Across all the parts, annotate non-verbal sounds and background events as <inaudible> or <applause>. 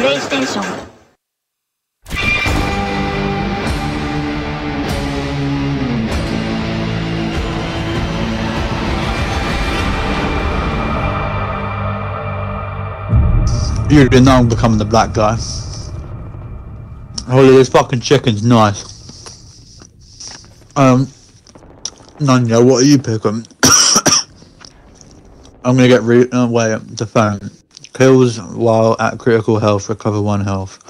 プレイステーション You didn't know I'm becoming the black guy. Holy, this fucking chicken's nice. Um, Nanya, what are you picking? <coughs> I'm gonna get re- uh, wait, the phone. Kills while at uh, critical health, recover one health.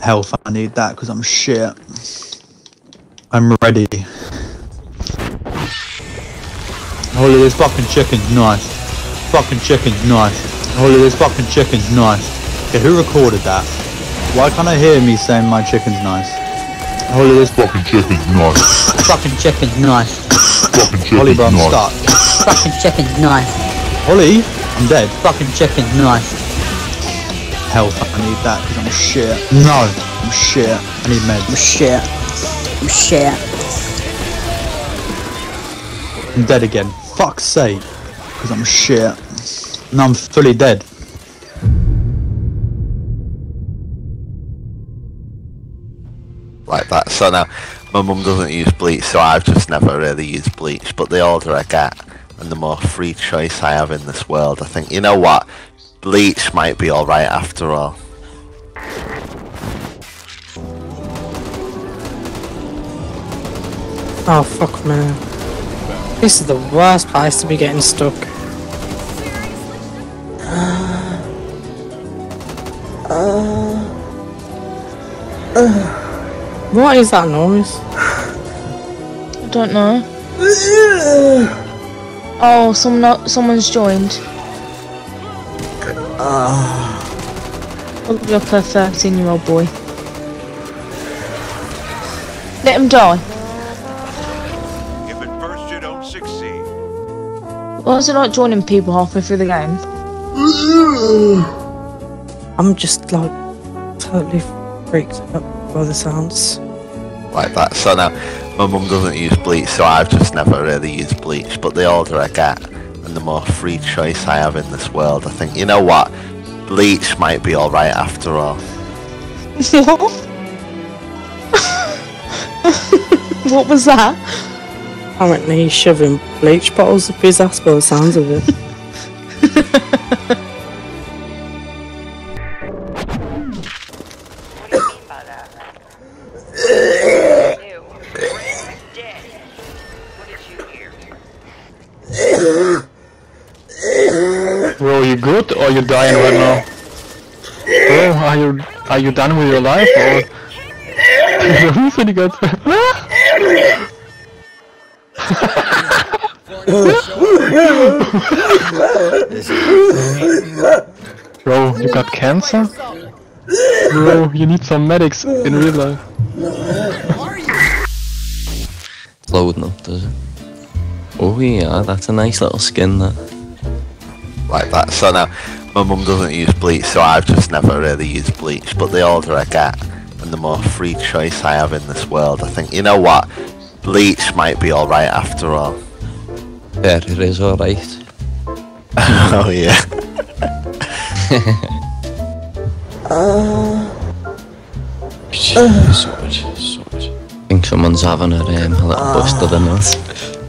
Health, I need that because I'm shit. I'm ready. Holy, this fucking chicken's nice. Fucking chicken's nice. Holy, this fucking chicken's nice. Okay, who recorded that? Why can't I hear me saying my chicken's nice? Holy, this Fucking chicken's nice. Fucking chicken's nice. Fucking chicken's bro, I'm nice. stuck. Fucking chicken's nice. Holly, I'm dead. Fucking chicken, nice. Health, I need that because I'm shit. No, I'm shit. I need meds. I'm meds. shit. I'm shit. I'm dead again. Fuck's sake. Because I'm shit. Now I'm fully dead. like that. So now, my mum doesn't use bleach, so I've just never really used bleach. But the older I get, and the more free choice I have in this world, I think, you know what, bleach might be alright after all. Oh fuck man. This is the worst place to be getting stuck. What is that noise? I don't know. Oh, someone someone's joined. Uh. Probably up a 13 year old boy. Let him die. If at first you don't succeed, What's it like joining people halfway through the game? <sighs> I'm just like totally freaked out by the sounds. Like that. So now, my mum doesn't use bleach, so I've just never really used bleach. But the older I get, and the more free choice I have in this world, I think, you know what, bleach might be alright after all. What? was that? Apparently he's shoving bleach bottles up his ass by the sounds of it. Are you done with your life or? Who's really good? Bro, you got cancer? Bro, you need some medics in real life. Loading up, does it? Oh yeah, that's a nice little skin that. like that. So now, my mum doesn't use bleach, so I've just never really used bleach. But the older I get, and the more free choice I have in this world, I think, you know what, bleach might be alright after all. Yeah, it is alright. <laughs> oh yeah. <laughs> I think someone's having a, um, a little bust of the nose.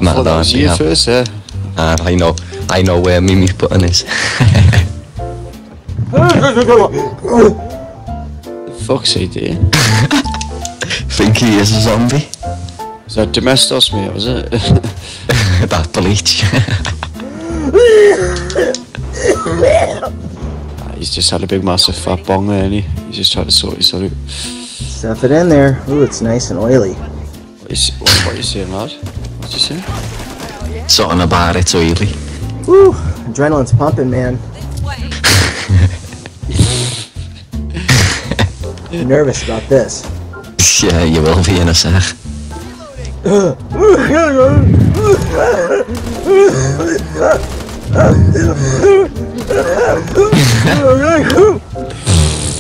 Nah, Well, that was you first, yeah. Uh, I know, I know where Mimi's putting his. <laughs> Fuck's sake, do you? <laughs> think he is a zombie. Is that Domestos, mate, was it? <laughs> that bleach. <laughs> He's just had a big massive fat bong there, and he? He's just trying to sort his out. Stuff it in there. Ooh, it's nice and oily. What is, what, what you saying, lad? What'd you saying? Something about it's oily. Woo, adrenaline's pumping, man. I'm nervous about this. Yeah, you will be in a sec.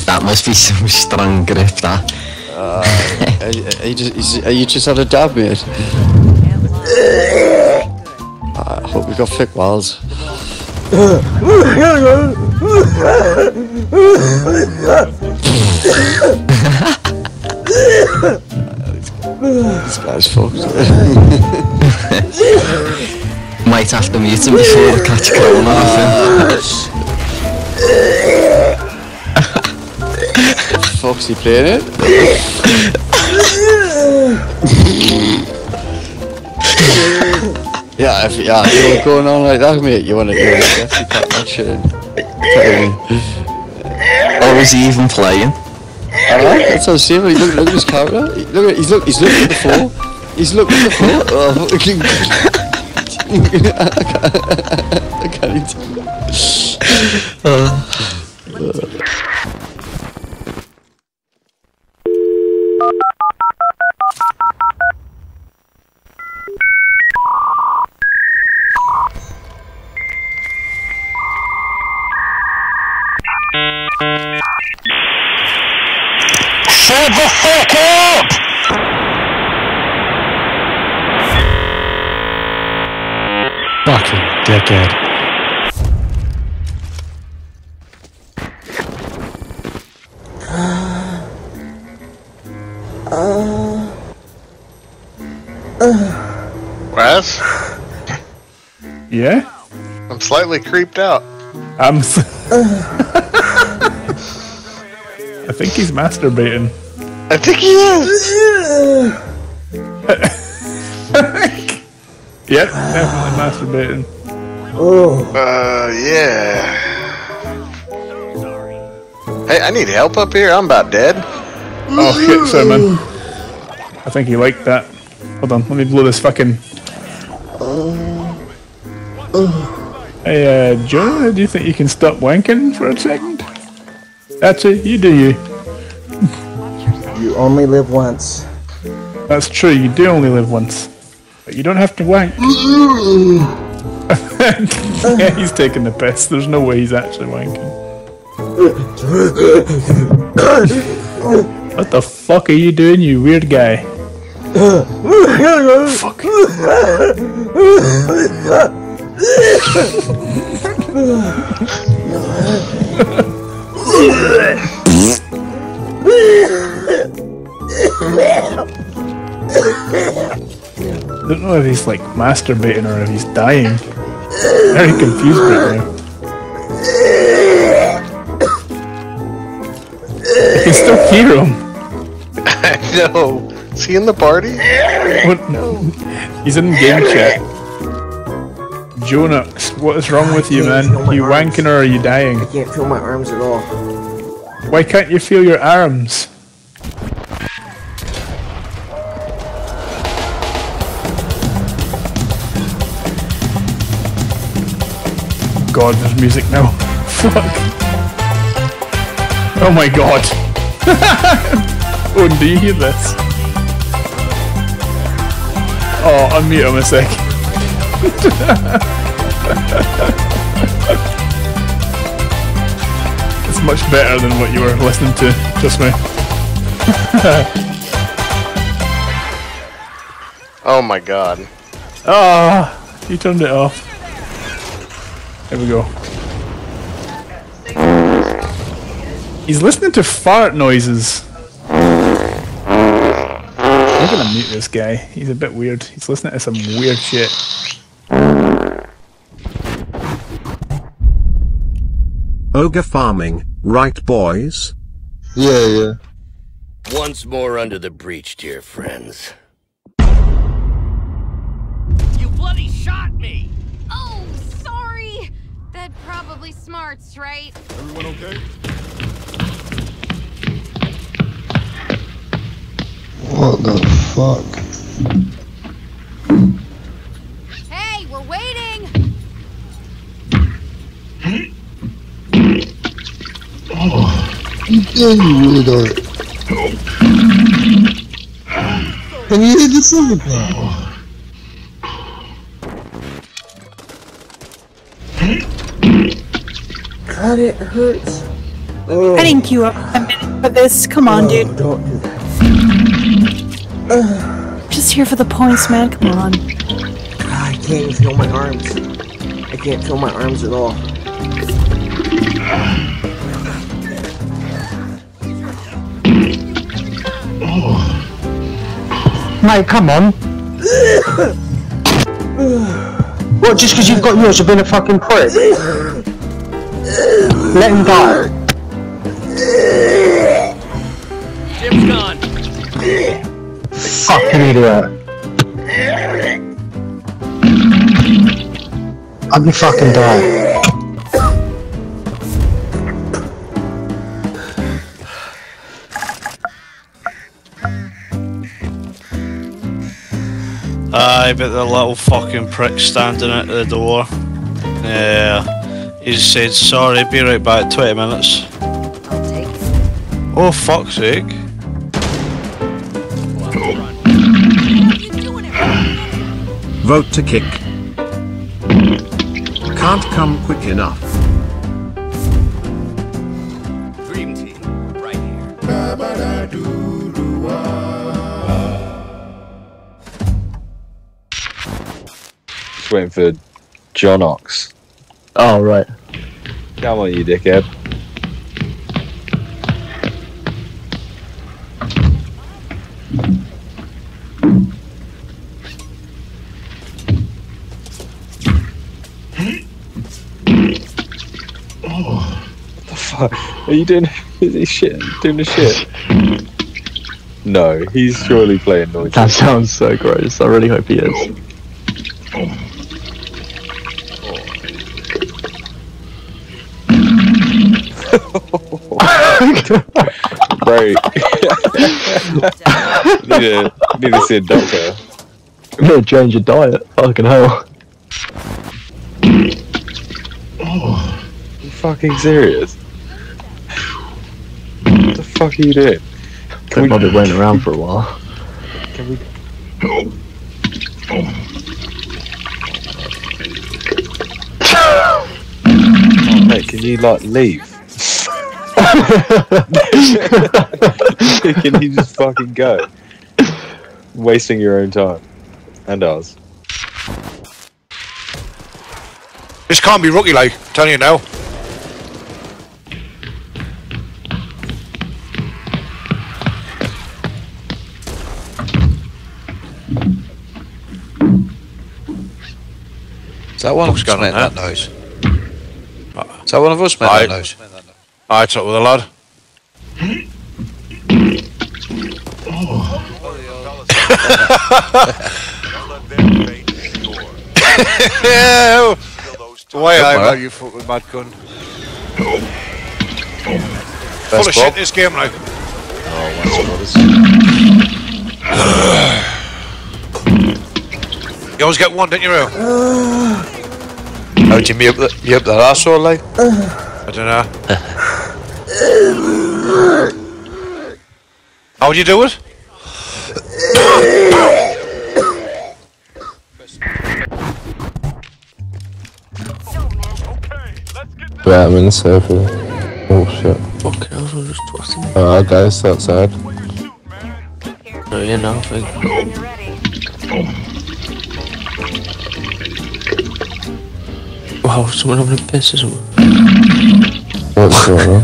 That must be some strong grip, that. Uh, are, you- are, you just, are you just had a dab, mate? <laughs> I hope you got thick walls. <laughs> this guy's fucked. Might have to mute him before the cat's going off him. Fuck's he playing it? <laughs> yeah, if yeah, you're going on like that, mate, you want to go and get that shit in. Or is he even playing? Alright, that's what I'm saying. Look, look at his camera. Look at he's look he's looking at the floor. He's looking at the floor. <laughs> Oh, fucking- <laughs> I can't uh. even. Shut the fuck up! Fucking dickhead. Wes, Yeah? I'm slightly creeped out. I'm. <laughs> S- I think he's masturbating. I think he is. <laughs> Yep, definitely masturbating. Uh, yeah. Hey, I need help up here. I'm about dead. Oh shit, sorry man. I think he liked that. Hold on, let me blow this fucking. Hey, uh, Jonah, do you think you can stop wanking for a second? That's it, you do you. You only live once. That's true, you do only live once. But you don't have to wank. <laughs> yeah, he's taking the piss. There's no way he's actually wanking. What the fuck are you doing, you weird guy? Fuck. <laughs> I don't know if he's like masturbating or if he's dying. Very confused right now. I can still hear him. I <laughs> know. Is he in the party? What? No. He's in game chat. Jonax, what is wrong with you, man? Are You wanking or are you dying? I can't feel my arms at all. Why can't you feel your arms? God, there's music now. <laughs> Fuck. Oh my god. <laughs> oh, do you hear this? Oh, unmute him a sec. <laughs> it's much better than what you were listening to just now. <laughs> Oh my god. Ah, you turned it off. There we go. He's listening to fart noises. I'm gonna mute this guy. He's a bit weird. He's listening to some weird shit. Ogre farming, right boys? Yeah, yeah. Once more under the breach, dear friends. You bloody shot me! Oh, sorry! That probably smarts, right? Everyone okay? What the fuck? Hey, we're waiting! Oh, you damn weirdo. Can you hear the sound? God, it hurts. I didn't queue up a minute for this. Come on, dude. Don't do that. Just here for the points, man. Come on. I can't even feel my arms. I can't feel my arms at all. Mate, come on. What, just because you've got yours, you've been a fucking prick? Let him die. Jim's gone. Fucking idiot. I'd be fucking die. Aye, but the little fucking prick standing at the door. Yeah. He said, sorry, be right back, 20 minutes. Oh, fuck's sake. Vote to kick. Can't come quick enough. Just waiting for John Ox. Oh, right. Come on, you dickhead. What the fuck? Are you doing is he shit? Doing the shit? No, he's surely playing noise. That sounds so gross. I really hope he is. Bro. <laughs> need, to, need to see a doctor. You need to change your diet. Fucking hell. Oh, you fucking serious? What the fuck are you doing? They probably went around for a while. Can we? Oh. Oh, mate, can you like leave? <laughs> can you just fucking go? Wasting your own time and ours. This can't be rookie like, I'm telling you now. Is that one of us going made on that noise? Is that one of us made Aye. that noise? <laughs> I talk with a lad. yeah. Why I Alright. are you fucking mad cunt? Best Full of shit this game like. You always get one, don't you, Rio? How'd you mute that, you up that arsehole like? I don't know. How'd you do it? Yeah, I'm in the circle. Oh shit. Fucking hell, I just twisting. Alright guys, outside. No, you know, I think. Wow, someone having a piss or something. What's going on?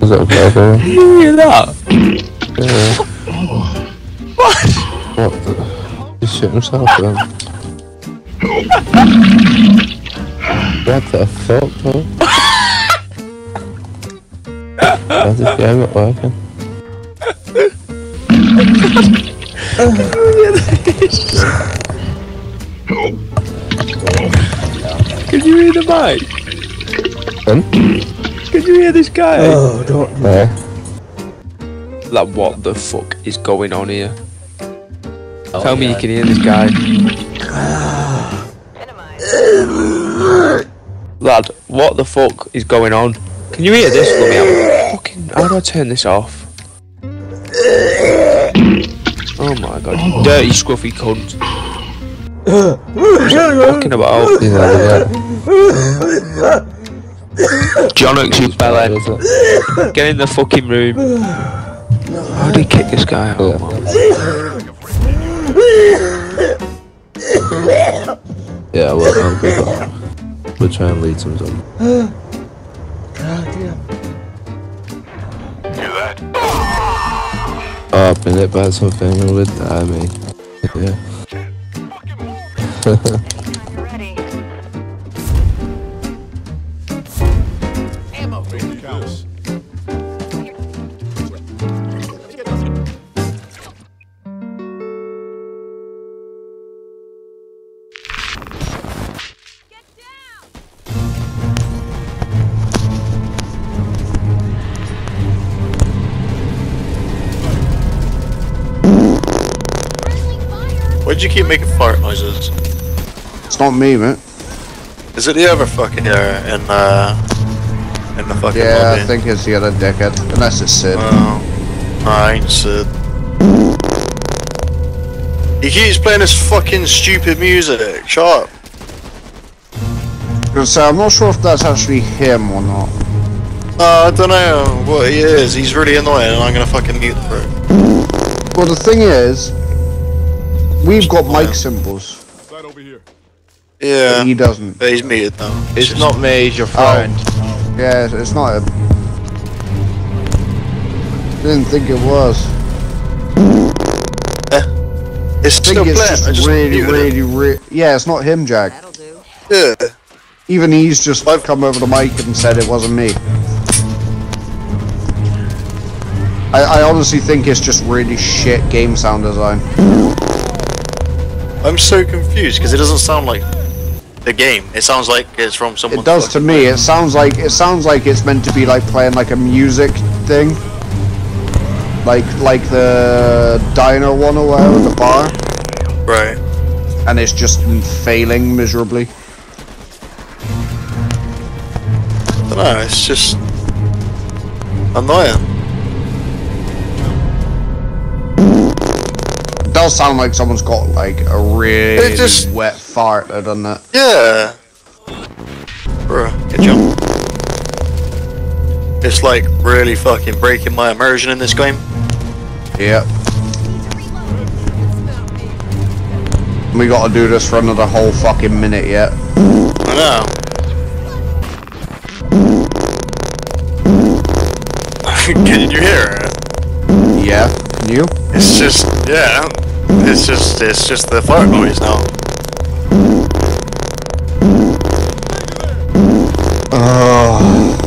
Is that okay for you? you hear that? Yeah. What? What the? He shit himself then. what the fuck, man? How's this game not working? Can you hear the mic? Then? Can you hear this guy? Oh, don't. Yeah. Like, what the fuck is going on here? Oh, Tell me you can hear this guy. Lad, what the fuck is going on? Can you hear this? Let me have a fucking. How do I turn this off? Oh my god, you dirty scruffy cunt. What's that talking about? <laughs> John Oaks, you bellend. Get in the fucking room. How did he kick this guy out? Yeah, well, I'll be back. We'll try and lead some zone. Oh, Oh, I've been hit by something with would die me. Yeah. <laughs> Why'd you keep making fart noises? It's not me, mate. Is it the other fucking uh, in uh in the fucking Yeah, lobby? I think it's the other dickhead. Unless it's Sid. Oh, I ain't Sid. He keeps playing this fucking stupid music. Shut up. Uh, I'm not sure if that's actually him or not. Uh, I don't know what he is. He's really annoying, and I'm gonna fucking mute the prick. Well, the thing is, we've got mic symbols. Yeah. But he doesn't. But he's muted though. It's not me, it's your oh. friend. Yeah, it's- it's not him. Didn't think it was. <laughs> It's I still think it's just I just really, really, really. Yeah, it's not him, Jack. Yeah. Even he's just come over the mic and said it wasn't me. I, I honestly think it's just really shit game sound design. <laughs> I'm so confused because it doesn't sound like the game. It sounds like it's from someone. It does to me. It sounds like it sounds like it's meant to be like playing like a music thing, like like the diner one or whatever, the bar. Right. And it's just failing miserably. I don't know. It's just annoying. Does sound like someone's got like a really just- wet fart, doesn't it? Yeah. Bruh, good job. It's like really fucking breaking my immersion in this game. Yep. We gotta do this for another whole fucking minute yet. I know. <laughs> Can you hear it? Yeah. You? It's just, yeah. It's just, it's just the fart noise now. Oh.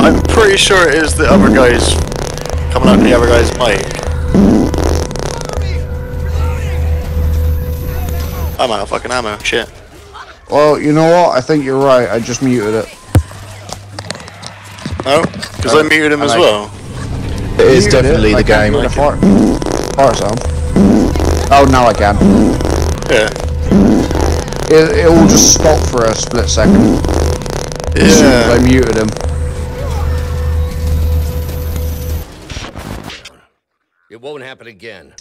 I'm pretty sure it is the other guy's coming out of the other guy's mic. I'm out of fucking ammo. Shit. Well, you know what? I think you're right. I just muted it. Oh, because I muted him as I- well. It is definitely the game. The fart, fart sound. Oh, now I can. Yeah. It, it will just stop for a split second. As Yeah. I muted him. It won't happen again.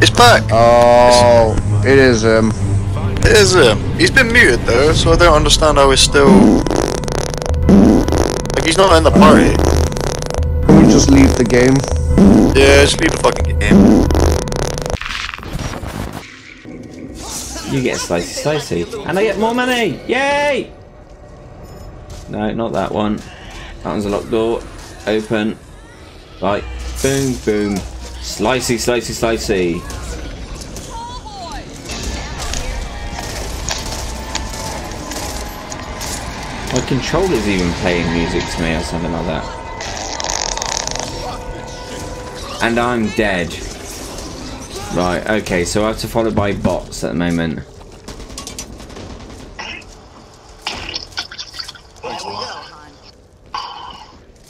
It's back. Oh, it is him. It is him. He's been muted though, so I don't understand how he's still. Like he's not in the party. Can we just leave the game? Yeah, just leave the fucking game. You get slicey slicey. And I get more money! Yay! No, not that one. That one's a locked door. Open. Right. Boom, boom. Slicey, slicey, slicey. My controller's even playing music to me or something like that. And I'm dead. Right, okay, so I have to follow by bots at the moment.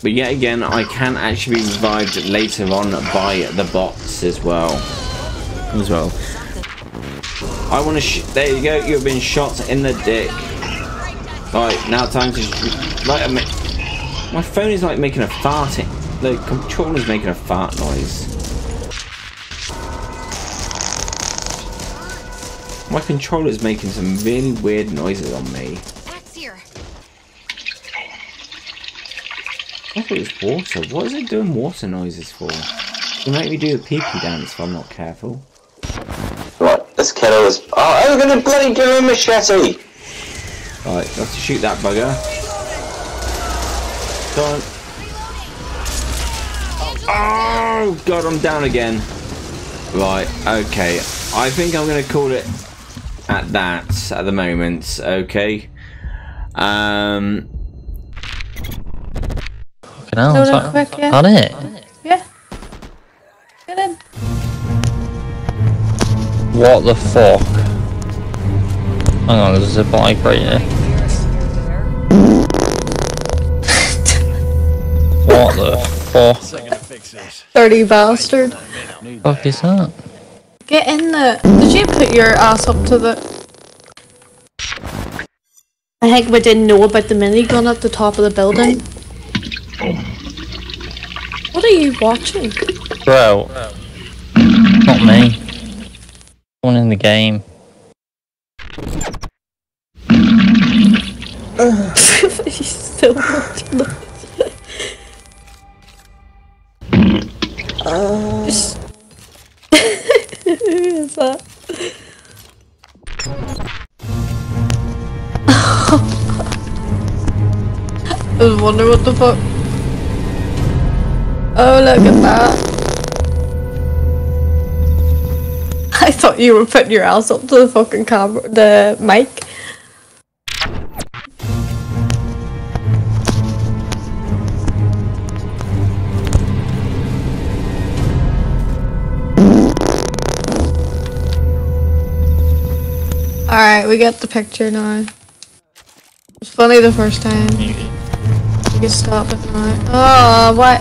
But yet again, I can actually be revived later on by the bots as well. As well. I want to. Sh there you go. You've been shot in the dick. Right now, time to. Ma- my phone is like making a farting. The controller's making a fart noise. My controller's making some really weird noises on me. Axe here. I thought it was water. What is it doing water noises for? It'll make me do the pee pee dance if I'm not careful. Right, let's is. Oh, I'm gonna bloody give him a machete! Right, I have to shoot that bugger. Come on. Oh god, I'm down again. Right, okay. I think I'm gonna call it at that at the moment, okay? Um Fucking hell, No, is no, that, quick, yeah. that it? Yeah. Get in. What the fuck? Hang on, there's a bike right here. <laughs> what the fuck? Dirty bastard. fuck is that? Get in the. Did you put your ass up to the. I think we didn't know about the minigun at the top of the building. What are you watching? Bro. Not me. One in the game. <laughs> He's still watching is that? I was wondering what the fuck. Oh, look at that. I thought you were putting your ass up to the fucking camera, the mic. Alright, we get the picture now. It's funny the first time. You can stop it now. Oh, what?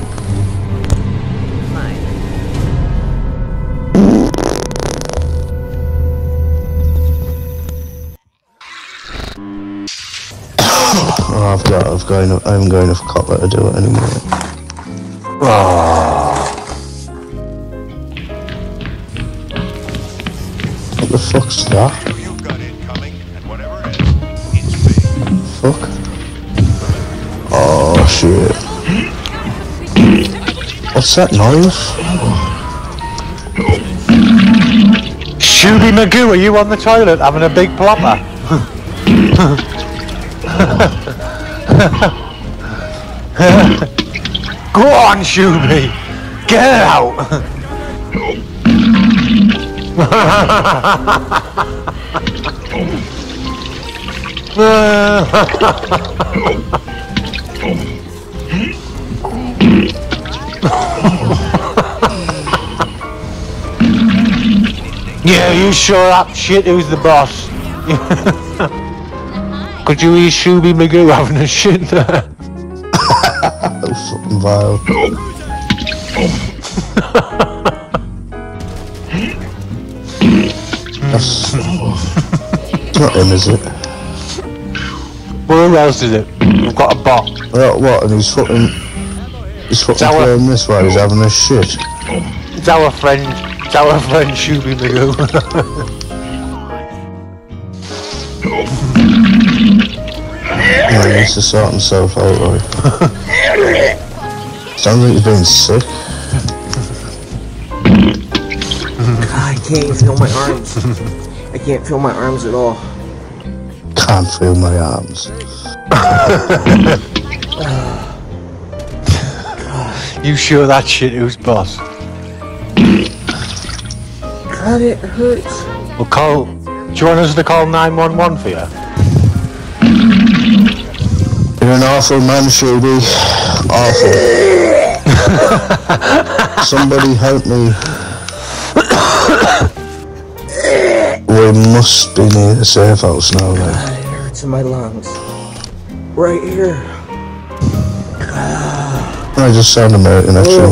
Oh, I've got, I've got enough, I haven't got enough copper to do it anymore. Oh. What the fuck's that? What's that noise? Shooby Magoo, are you on the toilet having a big plopper? <laughs> Go on, Shooby! Get out! <laughs> <laughs> yeah, you sure up shit who's the boss? <laughs> Could you hear Shooby Magoo having a shit there? fucking vile. That's not him, is it? Well, who else is it? We've got a bot. What? What? And he's fucking. He's fucking our- playing this while he's having a shit. <laughs> It's our friend, it's our friend Shooby Magoo. Yeah, he needs to sort himself out, like. Sounds like he's been sick. God, I can't even feel my arms. I can't feel my arms at all. Can't feel my arms. <laughs> you sure that shit who's boss? God, it hurts. Well, call. Do you want us to call 911 for you? You're an awful man, Shooby. Awful. <laughs> Somebody help me. we must be near the safe house now, like. God, it hurts in my lungs. Right here. I just sound American, actually.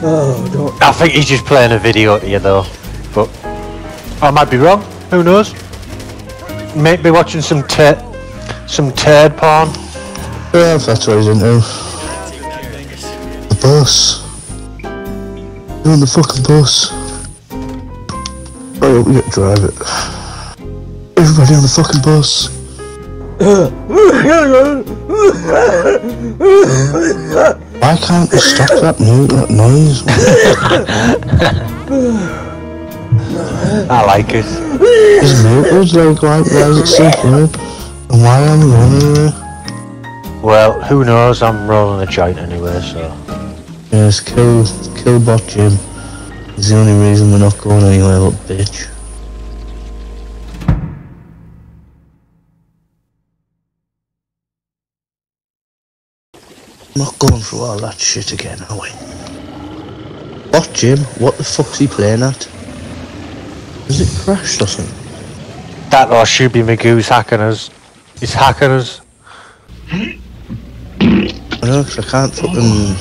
Oh. oh, don't. I think he's just playing a video to you though. But I might be wrong. Who knows? Might be watching some turd, some turd porn. Yeah, if that's what he's into. The bus. You're on the fucking bus. I hope we get to drive it. Everybody on the fucking bus. Why can't you stop that, no- noise? I like it. It's muted, like, why, why is it so good? And why am I? Well, who knows? I'm rolling a joint anyway, so. Yes, kill, kill bot Jim. It's the only reason we're not going anywhere, little bitch. I'm not going through all that shit again, are we? What, Jim, what the fuck's he playing at? Has it crashed or something? That or Shooby Magoo's hacking us. He's hacking us. I know, 'cause I can't fucking.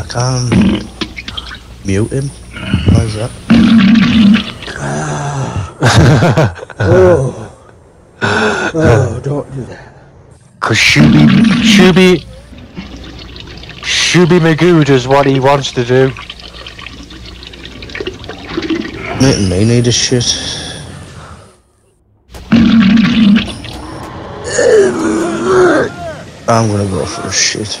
I can't mute him. Why is that? oh. <sighs> oh, don't do that. Cause Shooby, Shooby, Shooby Magoo does what he wants to do. Making me need a shit. I'm gonna go for a shit.